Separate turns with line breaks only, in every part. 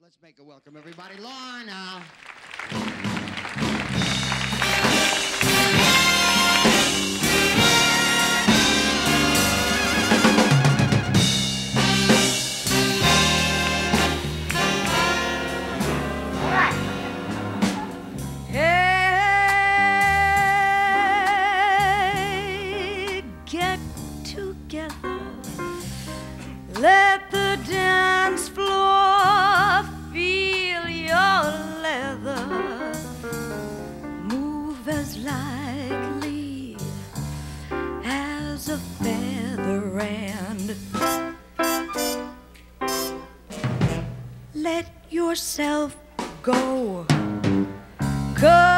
Let's make a welcome, everybody. Lorna.
As likely as a feather and let yourself go. Come,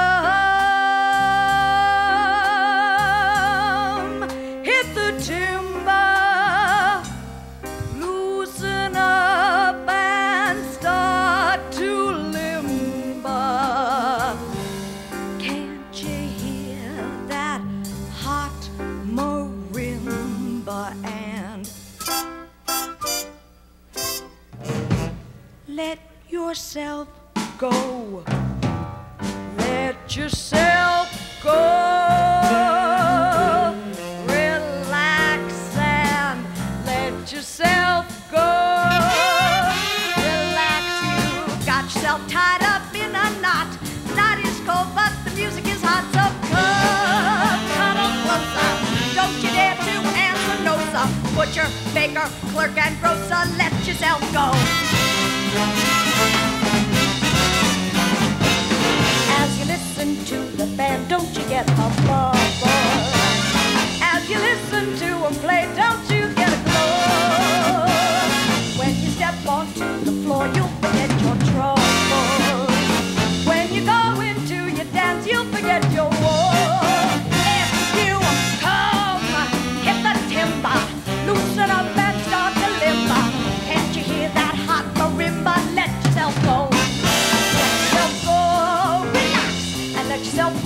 let yourself go. Let yourself go. Relax and let yourself go. Relax, you got yourself tied up in a knot. Night is cold, but the music is hot, so come cuddle closer. Don't you dare to answer no, sir. Butcher, baker, clerk, and grocer, let yourself go. You get a bubble? As you listen to them play, don't you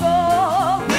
风